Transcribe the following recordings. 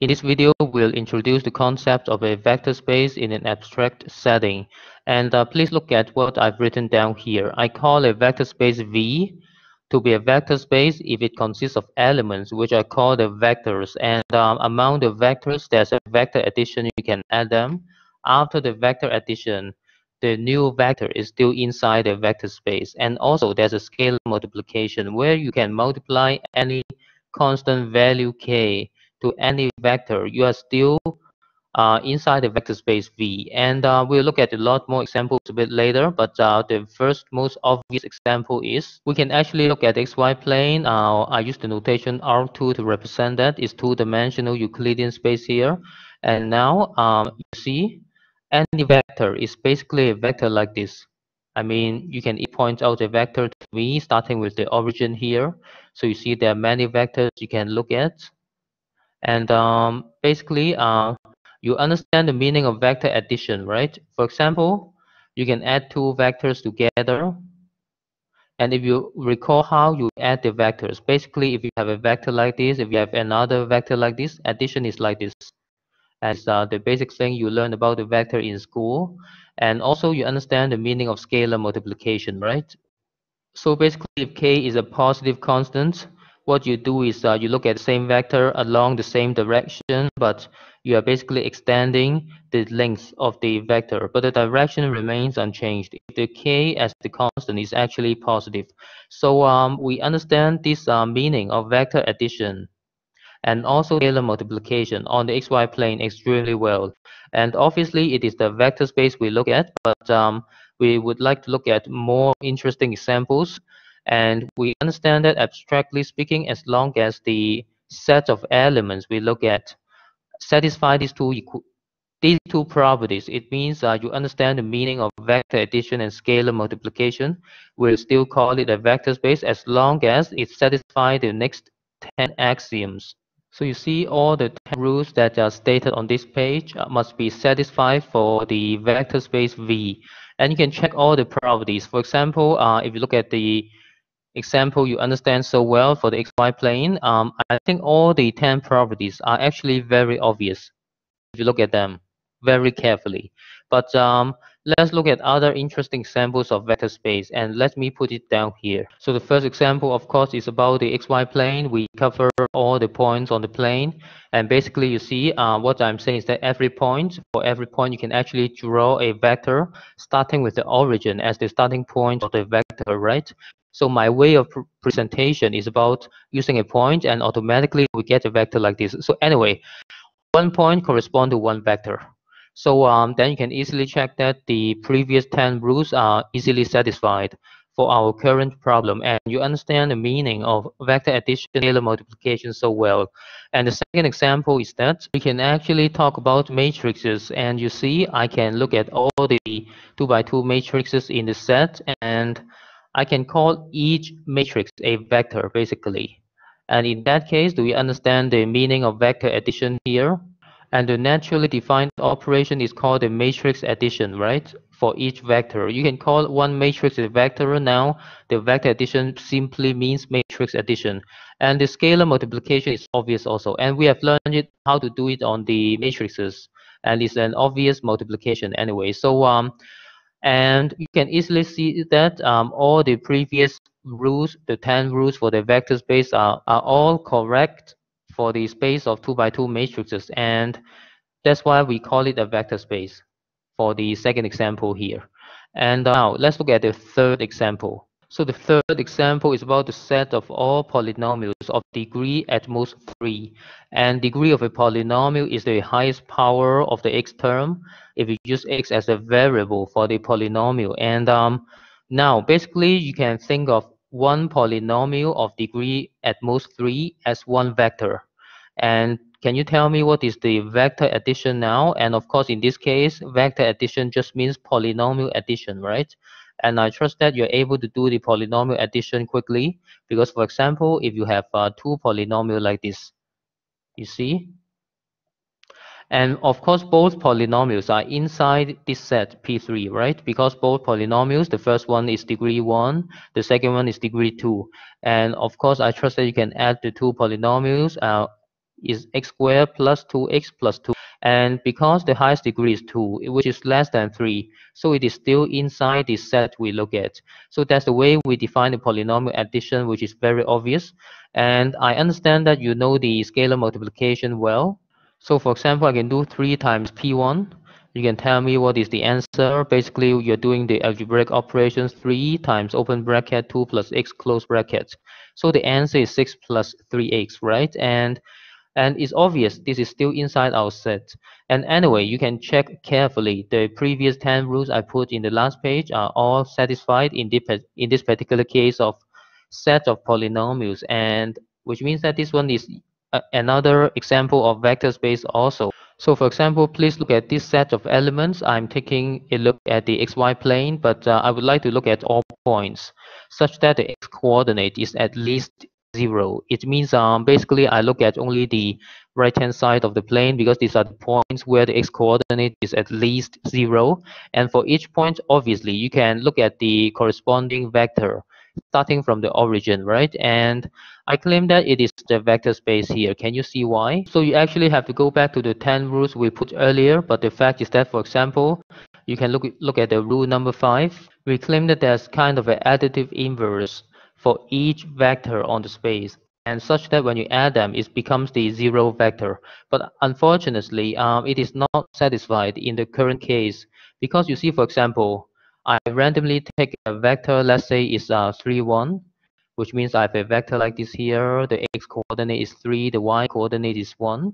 In this video, we'll introduce the concept of a vector space in an abstract setting. And uh, please look at what I've written down here. I call a vector space V to be a vector space if it consists of elements which are called the vectors. And um, among the vectors, there's a vector addition. You can add them. After the vector addition, the new vector is still inside the vector space. And also, there's a scalar multiplication where you can multiply any constant value k to any vector, you are still uh, inside the vector space V. And uh, we'll look at a lot more examples a bit later, but uh, the first most obvious example is we can actually look at the xy plane. Uh, I use the notation R2 to represent that. It's two-dimensional Euclidean space here. And now um, you see any vector is basically a vector like this. I mean, you can point out a vector to V starting with the origin here. So you see there are many vectors you can look at. And um, basically, uh, you understand the meaning of vector addition, right? For example, you can add two vectors together. And if you recall how you add the vectors, basically, if you have a vector like this, if you have another vector like this, addition is like this. As uh, the basic thing you learn about the vector in school. And also, you understand the meaning of scalar multiplication, right? So basically, if k is a positive constant, what you do is uh, you look at the same vector along the same direction, but you are basically extending the length of the vector, but the direction remains unchanged. If the k as the constant is actually positive. So um, we understand this uh, meaning of vector addition and also scalar multiplication on the xy plane extremely well. And obviously, it is the vector space we look at, but um, we would like to look at more interesting examples and we understand that abstractly speaking, as long as the set of elements we look at satisfy these two these two properties, it means uh, you understand the meaning of vector addition and scalar multiplication. We'll still call it a vector space as long as it satisfies the next 10 axioms. So you see all the 10 rules that are stated on this page uh, must be satisfied for the vector space V. And you can check all the properties. For example, uh, if you look at the example you understand so well for the xy plane, um, I think all the 10 properties are actually very obvious if you look at them very carefully. But um, let's look at other interesting examples of vector space and let me put it down here. So the first example, of course, is about the xy plane. We cover all the points on the plane. And basically, you see uh, what I'm saying is that every point, for every point, you can actually draw a vector starting with the origin as the starting point of the vector, right? So my way of pr presentation is about using a point and automatically we get a vector like this. So anyway, one point correspond to one vector. So um, then you can easily check that the previous 10 rules are easily satisfied for our current problem and you understand the meaning of vector addition scalar multiplication so well. And the second example is that we can actually talk about matrices and you see I can look at all the 2 by 2 matrices in the set and I can call each matrix a vector basically. And in that case, do we understand the meaning of vector addition here? And the naturally defined operation is called the matrix addition, right? For each vector. You can call one matrix a vector now. The vector addition simply means matrix addition. And the scalar multiplication is obvious also. And we have learned it, how to do it on the matrices. And it's an obvious multiplication anyway. So um, and you can easily see that um, all the previous rules, the 10 rules for the vector space are, are all correct for the space of 2 by 2 matrices. And that's why we call it a vector space for the second example here. And now let's look at the third example. So the third example is about the set of all polynomials of degree at most 3. And degree of a polynomial is the highest power of the x term if you use x as a variable for the polynomial. And um, now basically you can think of one polynomial of degree at most 3 as one vector. And can you tell me what is the vector addition now? And of course, in this case, vector addition just means polynomial addition, right? And I trust that you're able to do the polynomial addition quickly because, for example, if you have uh, two polynomials like this, you see? And of course, both polynomials are inside this set P3, right? Because both polynomials, the first one is degree 1, the second one is degree 2. And of course, I trust that you can add the two polynomials uh, is x squared plus 2x plus 2. And because the highest degree is 2, which is less than 3, so it is still inside the set we look at. So that's the way we define the polynomial addition, which is very obvious. And I understand that you know the scalar multiplication well. So for example, I can do 3 times p1. You can tell me what is the answer. Basically, you're doing the algebraic operations 3 times open bracket 2 plus x close bracket. So the answer is 6 plus 3x, right? And and it's obvious this is still inside our set. And anyway, you can check carefully. The previous 10 rules I put in the last page are all satisfied in, the, in this particular case of set of polynomials, and which means that this one is a, another example of vector space also. So for example, please look at this set of elements. I'm taking a look at the xy plane, but uh, I would like to look at all points such that the x coordinate is at least zero. It means um, basically I look at only the right hand side of the plane because these are the points where the x coordinate is at least zero. And for each point, obviously, you can look at the corresponding vector starting from the origin, right? And I claim that it is the vector space here. Can you see why? So you actually have to go back to the 10 rules we put earlier, but the fact is that, for example, you can look, look at the rule number 5. We claim that there's kind of an additive inverse for each vector on the space and such that when you add them, it becomes the zero vector. But unfortunately, um, it is not satisfied in the current case because you see, for example, I randomly take a vector, let's say it's uh, 3, 1, which means I have a vector like this here. The x coordinate is 3, the y coordinate is 1.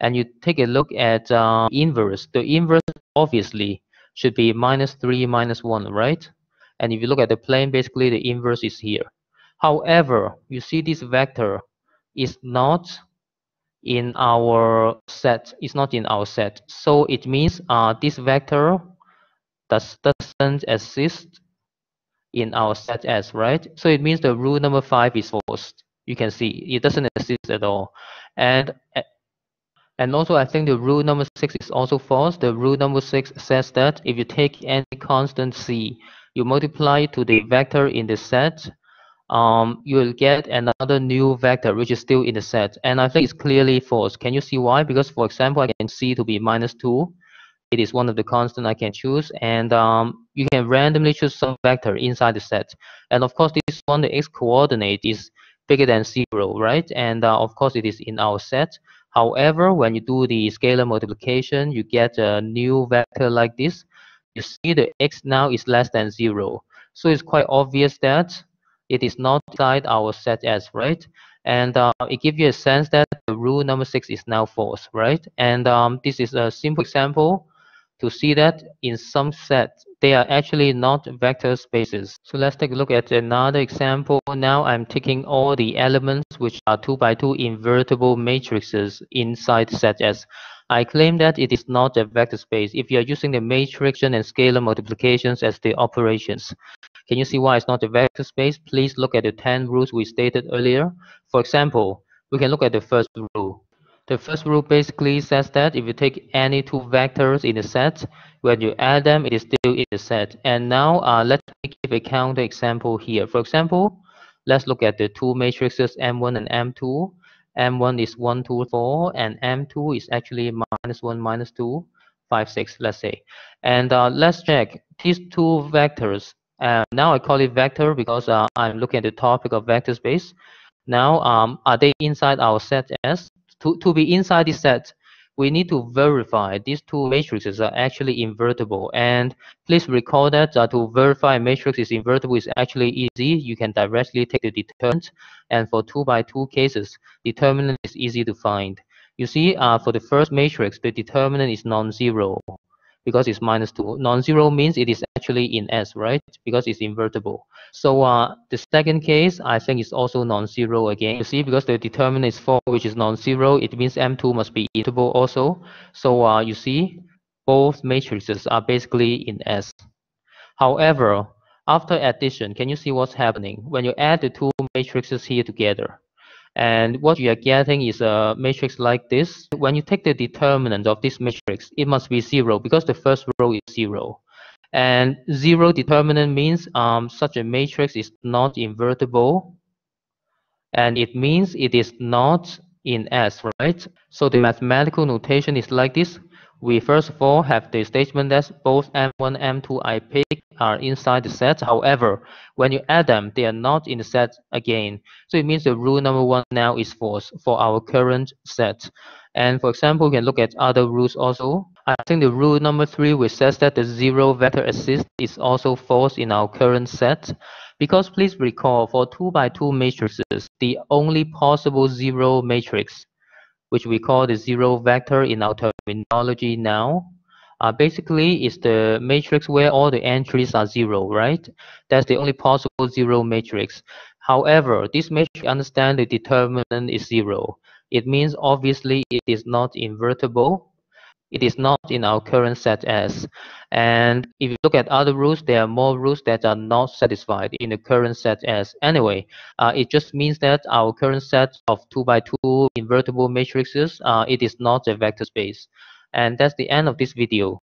And you take a look at uh, inverse. The inverse obviously should be minus 3, minus 1, right? And if you look at the plane, basically the inverse is here. However, you see this vector is not in our set. It's not in our set. So it means uh, this vector does, doesn't exist in our set S, right? So it means the rule number five is false. You can see it doesn't exist at all. And and also I think the rule number six is also false. The rule number six says that if you take any constant C, you multiply to the vector in the set, um, you will get another new vector which is still in the set. And I think it's clearly false. Can you see why? Because for example, I can see to be minus 2 it is one of the constant I can choose. And um, you can randomly choose some vector inside the set. And of course this one the x coordinate is bigger than zero right? And uh, of course it is in our set. However when you do the scalar multiplication you get a new vector like this. You see the x now is less than zero. So it's quite obvious that it is not inside our set S right and uh, it gives you a sense that the rule number six is now false right and um, this is a simple example to see that in some sets they are actually not vector spaces. So let's take a look at another example. Now I'm taking all the elements which are 2 by 2 invertible matrices inside set S. I claim that it is not a vector space if you are using the matrix and scalar multiplications as the operations. Can you see why it's not a vector space? Please look at the 10 rules we stated earlier. For example, we can look at the first rule. The first rule basically says that if you take any two vectors in a set, when you add them, it is still in the set. And now uh, let me give a counter example here. For example, let's look at the two matrices M1 and M2. M1 is 1, 2, 4, and M2 is actually minus 1, minus 2, 5, 6, let's say. And uh, let's check these two vectors. Uh, now I call it vector because uh, I'm looking at the topic of vector space. Now, um, are they inside our set S? to, to be inside this set, we need to verify these two matrices are actually invertible. And please recall that uh, to verify a matrix is invertible is actually easy. You can directly take the determinant. And for 2 by 2 cases, determinant is easy to find. You see, uh, for the first matrix, the determinant is non-zero because it's minus 2. Non-zero means it is actually in S, right? Because it's invertible. So uh, the second case, I think is also non-zero again. You see, because the determinant is 4, which is non-zero, it means M2 must be invertible also. So uh, you see, both matrices are basically in S. However, after addition, can you see what's happening? When you add the two matrices here together, and what you are getting is a matrix like this. When you take the determinant of this matrix, it must be zero because the first row is zero. And zero determinant means um, such a matrix is not invertible. And it means it is not in S, right? So the mathematical notation is like this. We first of all have the statement that both M1 and M2 I pick are inside the set. However, when you add them, they are not in the set again. So it means the rule number one now is false for our current set. And for example, we can look at other rules also. I think the rule number three, which says that the zero vector exists, is also false in our current set. Because please recall, for 2 by 2 matrices, the only possible zero matrix, which we call the zero vector in our terminology now, uh, basically is the matrix where all the entries are zero, right? That's the only possible zero matrix. However, this matrix understand the determinant is zero. It means obviously it is not invertible it is not in our current set S. And if you look at other rules, there are more rules that are not satisfied in the current set S. Anyway, uh, it just means that our current set of 2 by 2 invertible matrices, uh, it is not a vector space. And that's the end of this video.